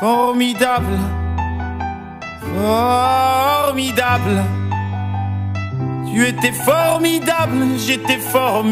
Formidable, formidable. Tu étais formidable, j'étais formidable.